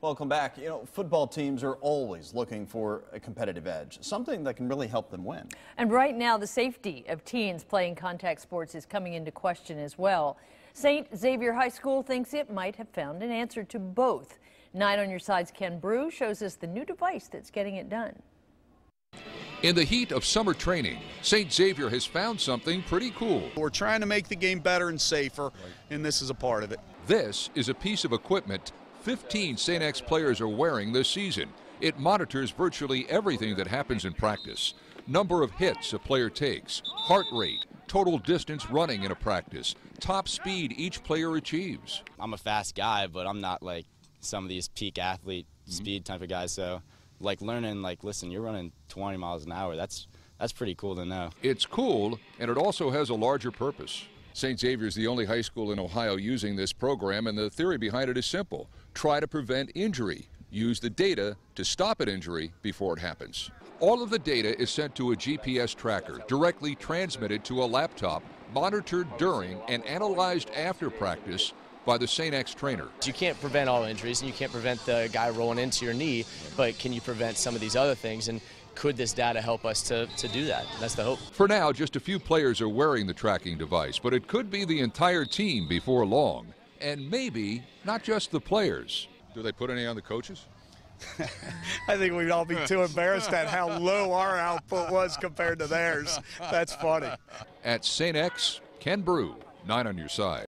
Welcome back. You know, football teams are always looking for a competitive edge, something that can really help them win. And right now, the safety of teens playing contact sports is coming into question as well. St. Xavier High School thinks it might have found an answer to both. Nine on your side's Ken Broo shows us the new device that's getting it done. In the heat of summer training, St. Xavier has found something pretty cool. We're trying to make the game better and safer, and this is a part of it. This is a piece of equipment 15 St. X players are wearing this season. It monitors virtually everything that happens in practice. Number of hits a player takes, heart rate, total distance running in a practice, top speed each player achieves. I'm a fast guy, but I'm not like some of these peak athlete mm-hmm. speed type of guys. So, like learning, like, listen, you're running 20 miles an hour. That's that's pretty cool to know. It's cool, and it also has a larger purpose. St. Xavier is the only high school in Ohio using this program, and the theory behind it is simple try to prevent injury. Use the data to stop an injury before it happens. All of the data is sent to a GPS tracker, directly transmitted to a laptop, monitored during and analyzed after practice by the St. X trainer. You can't prevent all injuries and you can't prevent the guy rolling into your knee, but can you prevent some of these other things? And could this data help us to, to do that? That's the hope. For now, just a few players are wearing the tracking device, but it could be the entire team before long. And maybe not just the players. Do they put any on the coaches? I think we'd all be too embarrassed at how low our output was compared to theirs. That's funny. At St. X, Ken Broo, nine on your side.